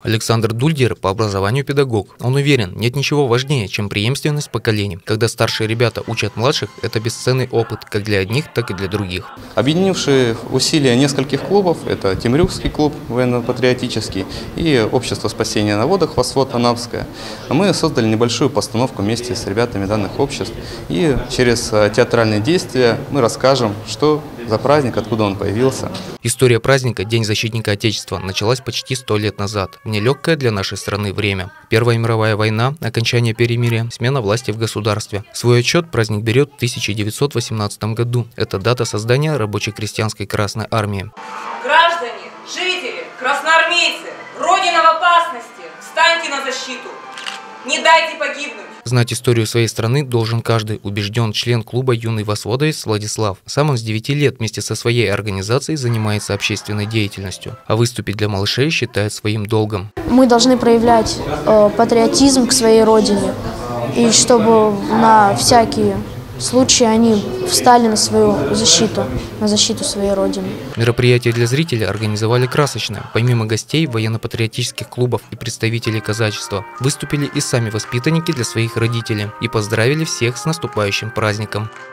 Александр Дульдер по образованию педагог. Он уверен, нет ничего важнее, чем преемственность поколений. Когда старшие ребята учат младших, это бесценный опыт как для одних, так и для других. Объединившие усилия нескольких клубов, это Темрюкский клуб военно-патриотический и Общество спасения на водах Восвод Анапское, мы создали небольшую постановку вместе с ребятами данных обществ. И через э, театральные действия мы расскажем, что за праздник, откуда он появился. История праздника День защитника Отечества началась почти сто лет назад. В нелегкое для нашей страны время. Первая мировая война, окончание перемирия, смена власти в государстве. Свой отчет праздник берет в 1918 году. Это дата создания рабоче-крестьянской Красной Армии. Граждане, жители, красноармейцы, Родина в опасности, встаньте на защиту. Не дайте погибнуть. Знать историю своей страны должен каждый, убежден член клуба «Юный Восводовец» Владислав. Сам он с 9 лет вместе со своей организацией занимается общественной деятельностью, а выступить для малышей считает своим долгом. Мы должны проявлять э, патриотизм к своей родине, и чтобы на всякие случае они встали на свою защиту, на защиту своей родины. Мероприятие для зрителей организовали красочно. Помимо гостей, военно-патриотических клубов и представителей казачества, выступили и сами воспитанники для своих родителей и поздравили всех с наступающим праздником.